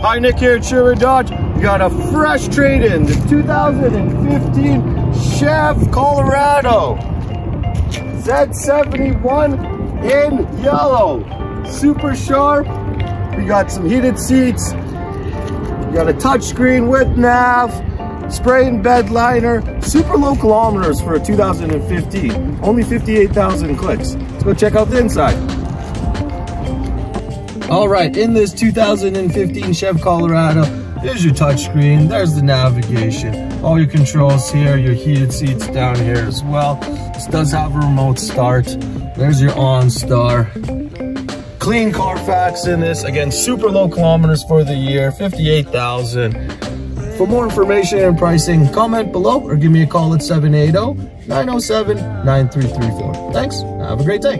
Hi, Nick here at Sherwood Dodge. We got a fresh trade-in, the 2015 Chev Colorado. Z71 in yellow. Super sharp. We got some heated seats. We got a touchscreen with nav, spray and bed liner, super low kilometers for a 2015. Only 58,000 clicks. Let's go check out the inside. All right, in this 2015 Chev Colorado, there's your touchscreen, there's the navigation, all your controls here, your heated seats down here as well. This does have a remote start. There's your OnStar. Clean Carfax in this. Again, super low kilometers for the year, 58,000. For more information and pricing, comment below or give me a call at 780-907-9334. Thanks. Have a great day.